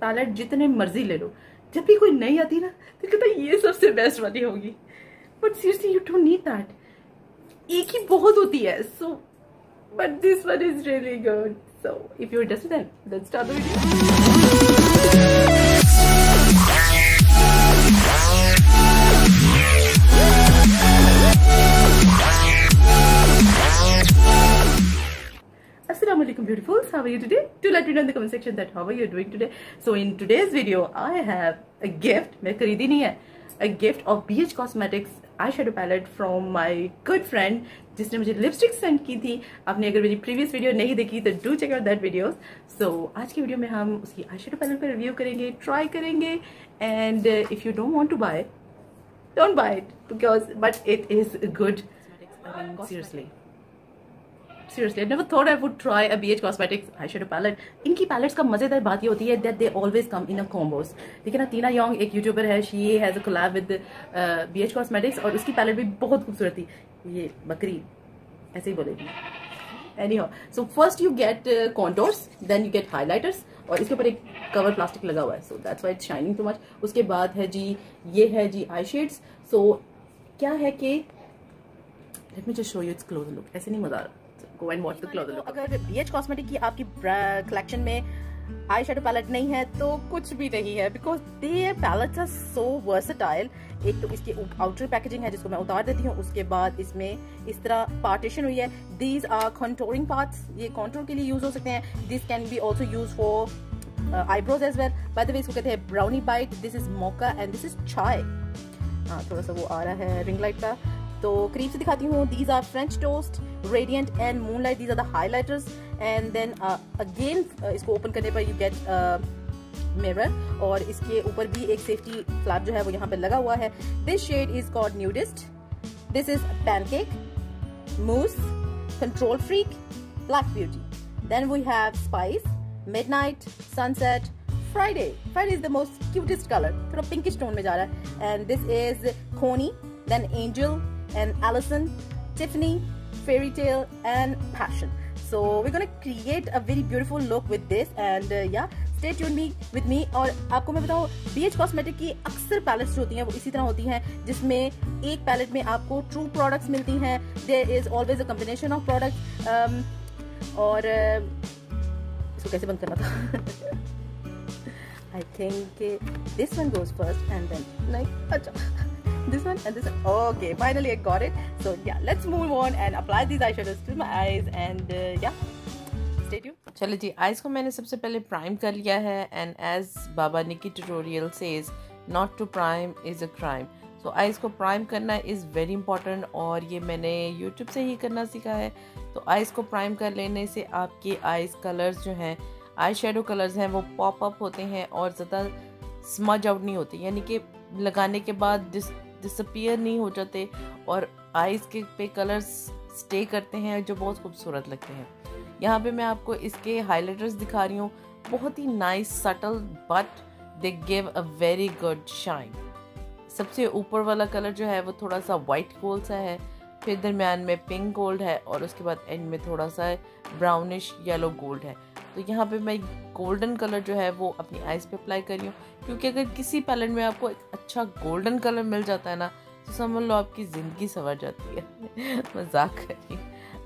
Palette जितने मर्ज़ी ले लो। जब भी कोई नई आती ना तो कहता ये सबसे बेस्ट वाली होगी। But seriously you don't need that एक ही बहुत होती है so but this one is really good so if you interested then let's start the video know in the comment section that how are you doing today so in today's video I have a gift मैं खरीदी नहीं है a gift of BH Cosmetics eyeshadow palette from my good friend जिसने मुझे lipstick send की थी आपने अगर मेरी प्रीवियस वीडियो नहीं देखी तो do check that videos so आज की वीडियो में हम उसकी आईशेडो पैलेट पर रिव्यू करेंगे ट्राई करेंगे and if you don't want to buy buy it because but it is good seriously seriously I never thought I would try a BH Cosmetics eyeshadow palette इनकी palettes का मज़ेदार बात ये होती है that they always come in a combos ठीक है ना टीना योंग एक यूट्यूबर है she has a collab with uh, BH Cosmetics और उसकी पैलेट भी बहुत खूबसूरत थी ये बकरी ऐसे ही बोलेगी anyhow so first you get uh, contours then you get highlighters और इसके ऊपर एक कवर प्लास्टिक लगा हुआ है so that's why it's shining too much उसके बाद है जी ये है जी आई शेड्स सो क्या है कि let me just show you its close look ऐसे नहीं मज़ा आ रहा go and watch the close look अगर बीएच कॉस्मेटिक की आपकी कलेक्शन में आई शेडो पैलेट नहीं है तो कुछ भी नहीं है because they palettes are so versatile एक तो इसकी आउटर पैकेजिंग है जिसको मैं उतार देती हूँ उसके बाद इसमें इस तरह पार्टीशन हुई है. दीज आर कॉन्टोरिंग पार्ट्स ये कॉन्टोर के लिए यूज़ हो सकते हैं. This can be also use for eyebrows as well by the way इसको कहते हैं brownie bite this is mocha and this is chai हाँ थोड़ा सा वो आ रहा है रिंग लाइट का. तो करीब से दिखाती हूँ these are French toast radiant and moonlight these are the highlighters and then again इसको ओपन करने पर यू गेट मिरर और इसके ऊपर भी एक सेफ्टी फ्लैप जो है वो यहाँ पे लगा हुआ है। This shade is called nudist this is pancake mousse control freak black beauty then we have spice midnight sunset Friday Friday is the most cutest colour थोड़ा पिंकिश टोन में जा रहा है। एंड दिस इज़ खोनी then angel and Allison, Tiffany, Fairy Tale, and Passion. So we're gonna create a very beautiful look with this, and uh, yeah. Stay tune me with me और आपको मैं बताऊँ B H cosmetic की अक्सर pallets जो होती हैं वो इसी तरह होती हैं जिसमें एक पैलेट में आपको ट्रू प्रोडक्ट्स मिलती हैं there is always a combination of product और uh, इसको कैसे बंद करना था I think this one goes first and then like अच्छा this one and this one. Okay finally i got it. So yeah let's move on and apply these eyeshadows to my eyes and uh, yeah. चलो जी eyes को मैंने सबसे पहले prime कर लिया है and as Baba Nikkie tutorial says not to prime is a crime so eyes को prime करना इज़ वेरी इंपॉर्टेंट और ये मैंने यूट्यूब से ही करना सीखा है। तो आइज़ को प्राइम कर लेने से आपके आइज़ कलर्स जो हैं आई शेडो कलर्स हैं वो पॉप अप होते हैं और ज़्यादा स्मज आउट नहीं होते। यानी कि लगाने के बाद डिसअपियर नहीं हो जाते और आइज़ के पे कलर्स स्टे करते हैं जो बहुत खूबसूरत लगते हैं। यहाँ पे मैं आपको इसके हाइलाइटर्स दिखा रही हूँ। बहुत ही nice subtle but they give a very good shine सबसे ऊपर वाला कलर जो है वो थोड़ा सा वाइट गोल्ड सा है। फिर दरमियान में पिंक गोल्ड है और उसके बाद एंड में थोड़ा सा ब्राउनिश येलो गोल्ड है। तो यहाँ पे मैं गोल्डन कलर जो है वो अपनी आइज़ पे अप्लाई कर रही हूँ। क्योंकि अगर किसी पैलेट में आपको एक अच्छा गोल्डन कलर मिल जाता है ना तो समझ लो आपकी ज़िंदगी संवर जाती है। मज़ाक कर रही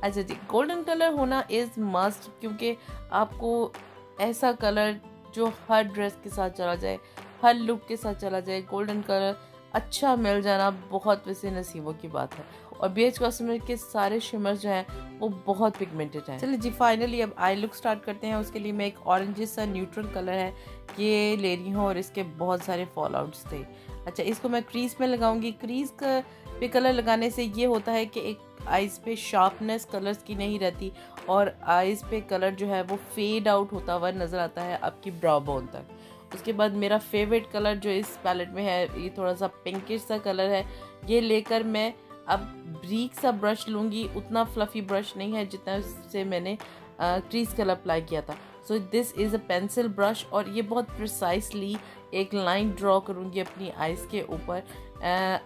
अच्छा जी गोल्डन कलर होना इज़ मस्ट क्योंकि आपको ऐसा कलर जो हर ड्रेस के साथ चला जाए, हर लुक के साथ चला जाए गोल्डन कलर अच्छा मिल जाना बहुत वैसे नसीबों की बात है। और बी एच कॉस्मेटिक के सारे शिमर जो हैं, वो बहुत पिगमेंटेड हैं। चलिए जी फाइनली अब आई लुक स्टार्ट करते हैं। उसके लिए मैं एक ऑरेंज सा न्यूट्रल कलर है, ये ले रही हूँ और इसके बहुत सारे फॉल आउट्स थे। अच्छा इसको मैं क्रीज में लगाऊँगी। क्रीज पे कलर लगाने से ये होता है कि एक आइज़ पे शार्पनेस कलर्स की नहीं रहती और आइज़ पे कलर जो है, वो फेड आउट होता हुआ नज़र आता है आपकी ब्राउ बोन तक। उसके बाद मेरा फेवरेट कलर जो इस पैलेट में है ये थोड़ा सा पिंकिश सा कलर है ये लेकर मैं अब ब्रीक सा ब्रश लूँगी उतना फ्लफ़ी ब्रश नहीं है जितना से मैंने क्रीज कलर अप्लाई किया था। So this is a pencil brush और ये बहुत प्रिसाइसली एक लाइन ड्रॉ करूँगी अपनी आइज़ के ऊपर।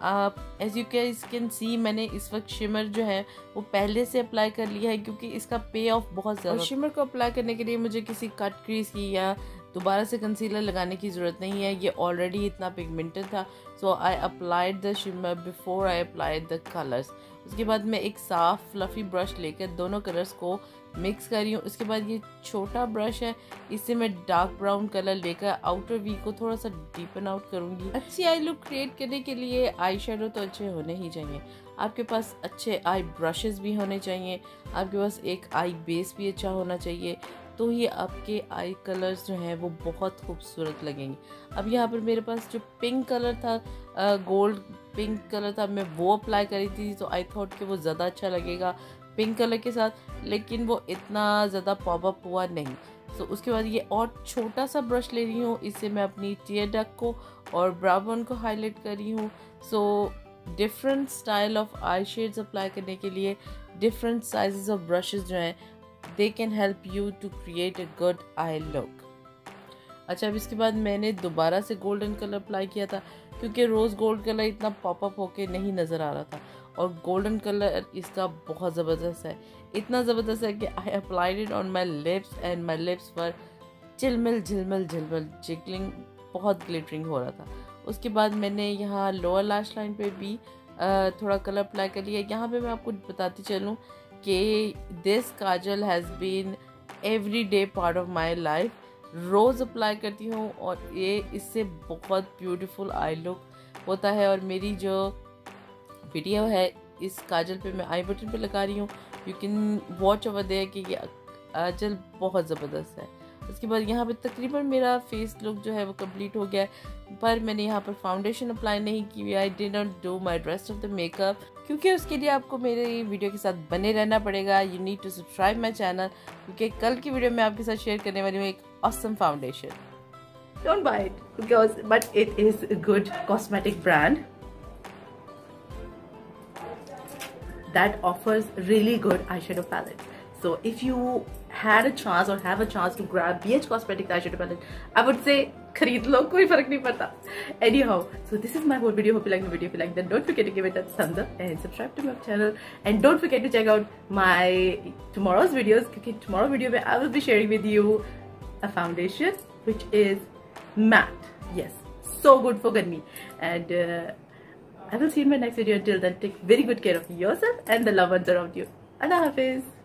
आप एज यू कैन सी मैंने इस वक्त शिमर जो है वो पहले से अप्लाई कर लिया है क्योंकि इसका पे ऑफ़ बहुत ज़्यादा शिमर को अप्लाई करने के लिए मुझे किसी कट क्रीज की या दोबारा से कंसीलर लगाने की ज़रूरत नहीं है। ये ऑलरेडी इतना पिगमेंटेड था। So I applied the shimmer before I applied the colours उसके बाद मैं एक साफ़ फ्लफ़ी ब्रश लेकर दोनों कलर्स को मिक्स कर रही हूँ। उसके बाद ये छोटा ब्रश है। इससे मैं डार्क ब्राउन कलर लेकर आउटर वी को थोड़ा सा डीपन आउट करूँगी। अच्छी आई लुक क्रिएट करने के लिए आई शेडो तो अच्छे होने ही चाहिए। आपके पास अच्छे आई ब्रशेस भी होने चाहिए। आपके पास एक आई बेस भी अच्छा होना चाहिए। तो ये आपके आई कलर्स जो हैं वो बहुत खूबसूरत लगेंगे। अब यहाँ पर मेरे पास जो पिंक कलर था गोल्ड पिंक कलर था, मैं वो अप्लाई करी थी तो आई थॉट कि वो ज़्यादा अच्छा लगेगा पिंक कलर के साथ, लेकिन वो इतना ज़्यादा पॉपअप हुआ नहीं। तो उसके बाद ये और छोटा सा ब्रश ले रही हूँ इससे मैं अपनी टीयर डक को और ब्राउन को हाईलाइट कर रही हूँ। So different style of eye shades apply करने के लिए डिफरेंट साइजेस ऑफ़ ब्रशेज़ जो हैं they can help you to create a good eye look अच्छा अब इसके बाद मैंने दोबारा से गोल्डन कलर अप्लाई किया था, क्योंकि रोज़ गोल्ड कलर इतना पॉपअप होके नहीं नज़र आ रहा था। और गोल्डन कलर इसका बहुत ज़बरदस्त है। इतना ज़बरदस्त है कि I applied it on my lips and my lips पर चिलमिल, झिलमिल झिलमिल जिगलिंग बहुत ग्लिटरिंग हो रहा था। उसके बाद मैंने यहाँ लोअर लास्ट लाइन पे भी थोड़ा कलर अप्लाई कर लिया। यहाँ पे मैं आपको बताती चलूँ कि this kajal has been every day part of my life rose apply करती हूँ और ये इससे बहुत ब्यूटीफुल आई लुक होता है और मेरी जो वीडियो है, इस काजल पे मैं आई बटन पे लगा रही हूँ। You can watch over there कि ये काजल बहुत ज़बरदस्त है। उसके बाद यहाँ पे तकरीबन मेरा फेस लुक जो है वो कंप्लीट हो गया है। पर मैंने यहाँ पर फाउंडेशन अप्लाई नहीं की हुई I did not do my rest of the makeup क्योंकि उसके लिए आपको मेरे वीडियो के साथ बने रहना पड़ेगा। You need to subscribe my channel क्योंकि कल की वीडियो में आपके साथ शेयर करने वाली हूँ एक awesome foundation don't buy it because but it is good cosmetic brand that offers really good eyeshadow palette. So if you had a chance or have a chance to grab BH Cosmetics eyeshadow palette, I would say खरीद लो कोई फ़र्क नहीं पड़ता anyhow so this is my whole video hope you like the video if you like then don't forget to give it a thumbs up and subscribe to my channel and don't forget to check out my tomorrow's videos because tomorrow video where I will be sharing with you a foundation which is matte yes so good for me and uh, I will see you in my next video. Until then, take very good care of yourself and the loved ones around you. Allah Hafiz.